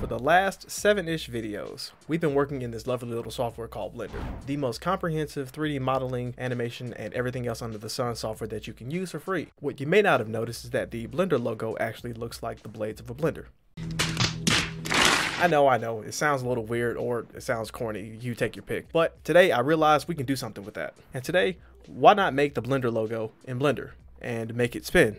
For the last seven-ish videos, we've been working in this lovely little software called Blender, the most comprehensive 3D modeling, animation, and everything else under the sun software that you can use for free. What you may not have noticed is that the Blender logo actually looks like the blades of a blender. I know, I know, it sounds a little weird or it sounds corny, you take your pick. But today I realized we can do something with that. And today, why not make the Blender logo in Blender and make it spin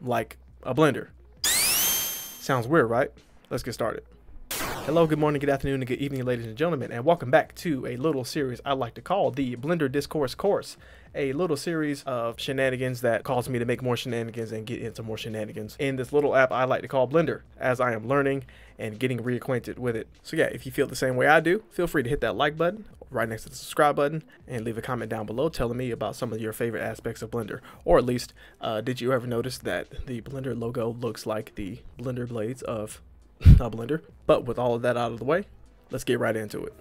like a blender? Sounds weird, right? Let's get started. Hello, good morning, good afternoon, and good evening, ladies and gentlemen, and welcome back to a little series I like to call the Blender Discourse Course. A little series of shenanigans that cause me to make more shenanigans and get into more shenanigans in this little app I like to call Blender, as I am learning and getting reacquainted with it. So yeah, if you feel the same way I do, feel free to hit that like button right next to the subscribe button and leave a comment down below telling me about some of your favorite aspects of Blender. Or at least, uh, did you ever notice that the Blender logo looks like the Blender blades of a blender. But with all of that out of the way, let's get right into it.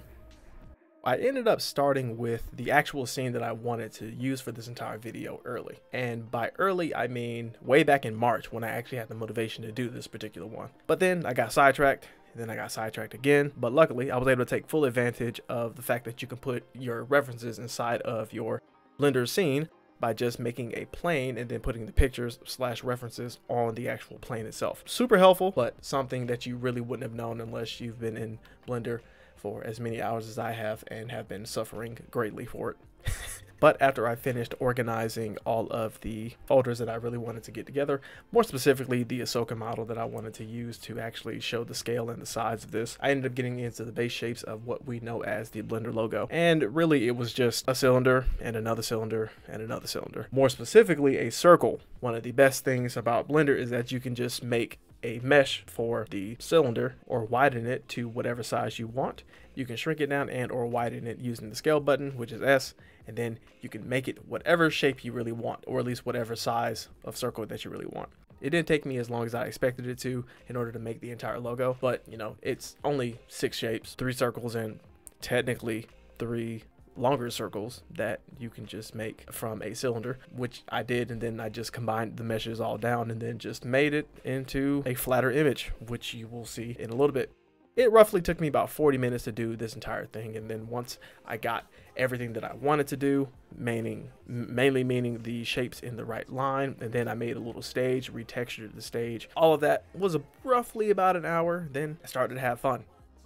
I ended up starting with the actual scene that I wanted to use for this entire video early. And by early, I mean way back in March when I actually had the motivation to do this particular one. But then I got sidetracked, then I got sidetracked again. But luckily, I was able to take full advantage of the fact that you can put your references inside of your Blender scene by just making a plane and then putting the pictures slash references on the actual plane itself. Super helpful, but something that you really wouldn't have known unless you've been in Blender for as many hours as I have and have been suffering greatly for it. But after I finished organizing all of the folders that I really wanted to get together, more specifically the Ahsoka model that I wanted to use to actually show the scale and the size of this, I ended up getting into the base shapes of what we know as the Blender logo. And really it was just a cylinder and another cylinder and another cylinder. More specifically, a circle. One of the best things about Blender is that you can just make a mesh for the cylinder or widen it to whatever size you want. You can shrink it down and or widen it using the scale button, which is S, and then you can make it whatever shape you really want, or at least whatever size of circle that you really want. It didn't take me as long as I expected it to in order to make the entire logo, but you know, it's only six shapes, three circles, and technically three longer circles that you can just make from a cylinder, which I did, and then I just combined the meshes all down and then just made it into a flatter image, which you will see in a little bit. It roughly took me about 40 minutes to do this entire thing, and then once I got everything that I wanted to do, meaning mainly meaning the shapes in the right line, and then I made a little stage, retextured the stage. All of that was a, roughly about an hour. Then I started to have fun.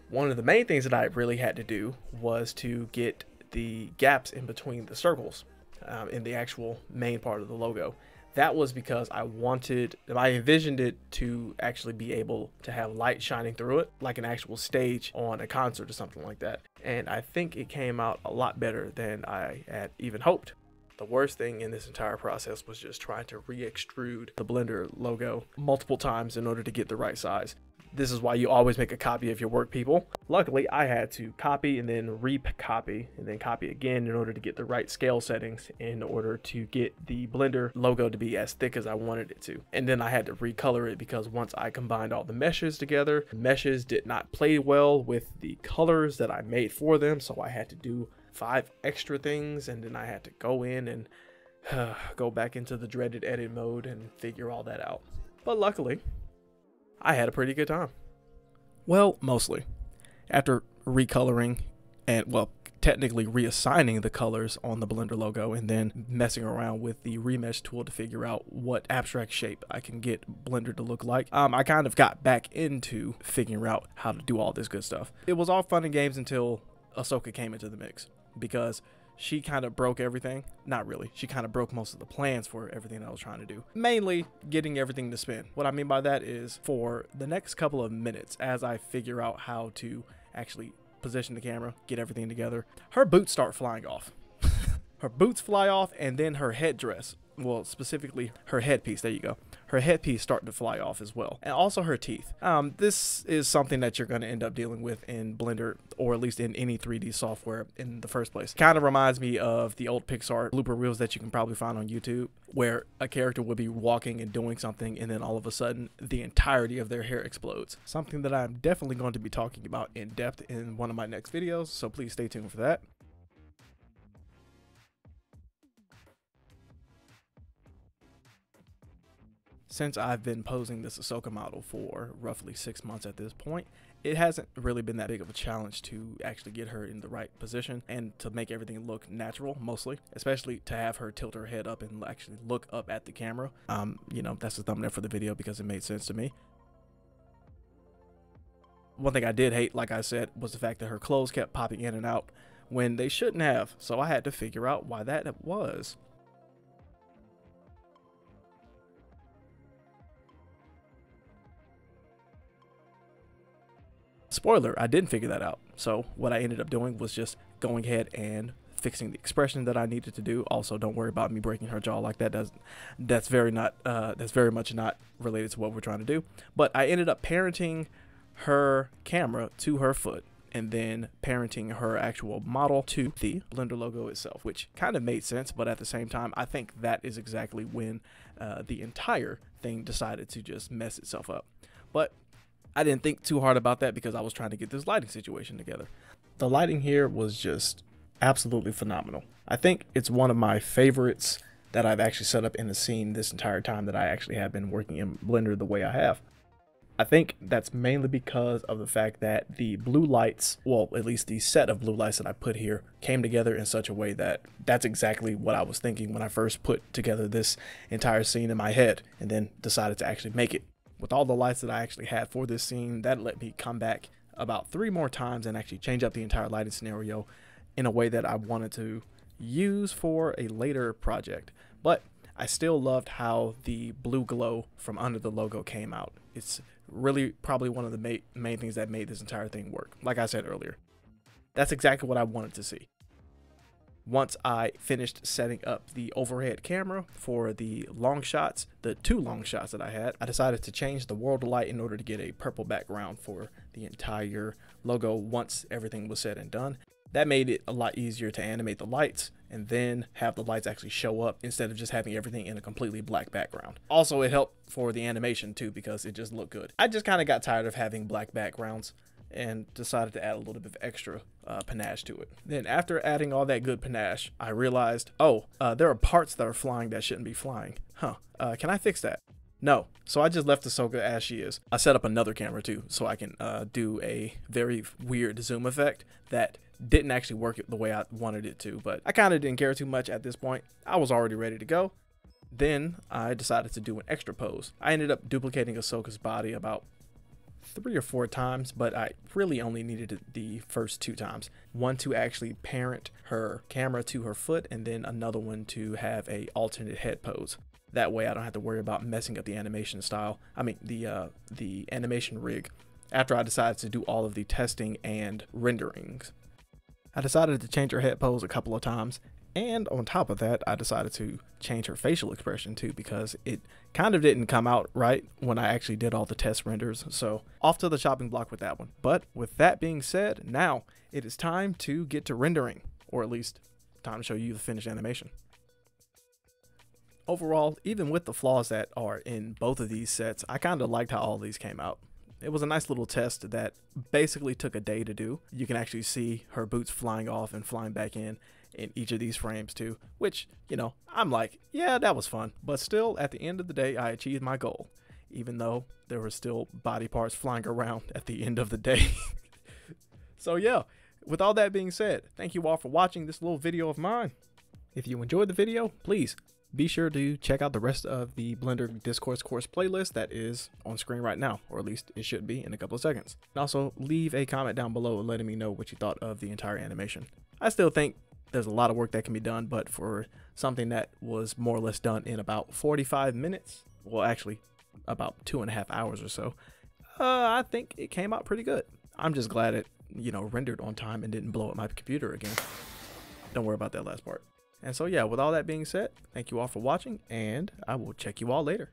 One of the main things that I really had to do was to get the gaps in between the circles um, in the actual main part of the logo. That was because I wanted, I envisioned it to actually be able to have light shining through it, like an actual stage on a concert or something like that. And I think it came out a lot better than I had even hoped. The worst thing in this entire process was just trying to re-extrude the Blender logo multiple times in order to get the right size. This is why you always make a copy of your work, people. Luckily, I had to copy and then re-copy and then copy again in order to get the right scale settings in order to get the Blender logo to be as thick as I wanted it to. And then I had to recolor it because once I combined all the meshes together, the meshes did not play well with the colors that I made for them. So I had to do five extra things and then I had to go in and go back into the dreaded edit mode and figure all that out. But luckily, I had a pretty good time. Well, mostly. After recoloring and, well, technically reassigning the colors on the Blender logo and then messing around with the remesh tool to figure out what abstract shape I can get Blender to look like. Um, I kind of got back into figuring out how to do all this good stuff. It was all fun and games until Ahsoka came into the mix because she kind of broke everything. Not really. She kind of broke most of the plans for everything I was trying to do. Mainly getting everything to spin. What I mean by that is for the next couple of minutes, as I figure out how to actually position the camera, get everything together, her boots start flying off. her boots fly off, and then her headdress well, specifically her headpiece. There you go. Her headpiece starting to fly off as well, and also her teeth. Um, this is something that you're going to end up dealing with in Blender, or at least in any 3D software in the first place. Kind of reminds me of the old Pixar blooper reels that you can probably find on YouTube, where a character would be walking and doing something, and then all of a sudden, the entirety of their hair explodes. Something that I'm definitely going to be talking about in depth in one of my next videos, so please stay tuned for that. Since I've been posing this Ahsoka model for roughly six months at this point, it hasn't really been that big of a challenge to actually get her in the right position and to make everything look natural mostly especially to have her tilt her head up and actually look up at the camera. Um you know that's the thumbnail for the video because it made sense to me. One thing i did hate like i said was the fact that her clothes kept popping in and out when they shouldn't have. So i had to figure out why that was Spoiler, I didn't figure that out. So what I ended up doing was just going ahead and fixing the expression that I needed to do. Also, don't worry about me breaking her jaw like that. Does that's very not uh, that's very much not related to what we're trying to do. But I ended up parenting her camera to her foot and then parenting her actual model to the Blender logo itself, which kind of made sense. But at the same time, I think that is exactly when uh, the entire thing decided to just mess itself up. But I didn't think too hard about that because I was trying to get this lighting situation together. The lighting here was just absolutely phenomenal. I think it's one of my favorites that I've actually set up in the scene this entire time that I actually have been working in Blender the way I have. I think that's mainly because of the fact that the blue lights, well, at least the set of blue lights that I put here, came together in such a way that that's exactly what I was thinking when I first put together this entire scene in my head and then decided to actually make it with all the lights that I actually had for this scene, that let me come back about three more times and actually change up the entire lighting scenario in a way that I wanted to use for a later project. But I still loved how the blue glow from under the logo came out. It's really probably one of the ma- main things that made this entire thing work. Like I said earlier, that's exactly what I wanted to see once I finished setting up the overhead camera for the long shots, the two long shots that I had, I decided to change the world light in order to get a purple background for the entire logo once everything was said and done. That made it a lot easier to animate the lights and then have the lights actually show up instead of just having everything in a completely black background. Also, it helped for the animation too because it just looked good. I just kind of got tired of having black backgrounds and decided to add a little bit of extra uh, panache to it. Then after adding all that good panache, I realized, oh, uh, there are parts that are flying that shouldn't be flying. Huh, uh, can I fix that? No. So I just left Ahsoka as she is. I set up another camera too, so I can uh, do a very weird zoom effect that didn't actually work the way I wanted it to, but I kind of didn't care too much at this point. I was already ready to go. Then I decided to do an extra pose. I ended up duplicating Ahsoka's body about three or four times, but I really only needed it the first two times. One to actually parent her camera to her foot, and then another one to have a alternate head pose. That way, I don't have to worry about messing up the animation style. I mean, the uh, the animation rig. After I decided to do all of the testing and renderings, I decided to change her head pose a couple of times, and on top of that, I decided to change her facial expression too because it kind of didn't come out right when I actually did all the test renders. So off to the chopping block with that one. But with that being said, now it is time to get to rendering, or at least time to show you the finished animation. Overall, even with the flaws that are in both of these sets, I kind of liked how all these came out. It was a nice little test that basically took a day to do. You can actually see her boots flying off and flying back in in each of these frames too, which, you know, I'm like, yeah, that was fun. But still, at the end of the day, I achieved my goal, even though there were still body parts flying around at the end of the day. so, yeah, with all that being said, thank you all for watching this little video of mine. If you enjoyed the video, please be sure to check out the rest of the Blender Discourse course playlist that is on screen right now, or at least it should be in a couple of seconds. And also leave a comment down below letting me know what you thought of the entire animation. I still think there's a lot of work that can be done, but for something that was more or less done in about 45 minutes, well, actually about two and a half hours or so, uh, I think it came out pretty good. I'm just glad it, you know, rendered on time and didn't blow up my computer again. Don't worry about that last part. And so, yeah, with all that being said, thank you all for watching, and I will check you all later.